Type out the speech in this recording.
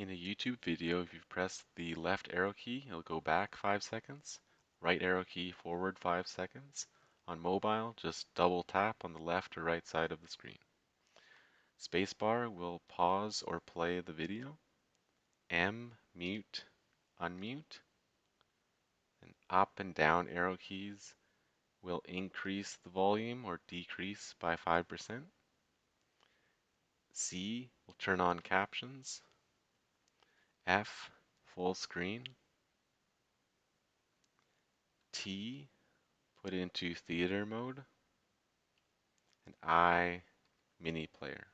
In a YouTube video, if you press the left arrow key, it'll go back 5 seconds. Right arrow key forward 5 seconds. On mobile, just double tap on the left or right side of the screen. Spacebar will pause or play the video. M, mute, unmute. And up and down arrow keys will increase the volume or decrease by 5%. C will turn on captions. F, full screen. T, put into theater mode. And I, mini player.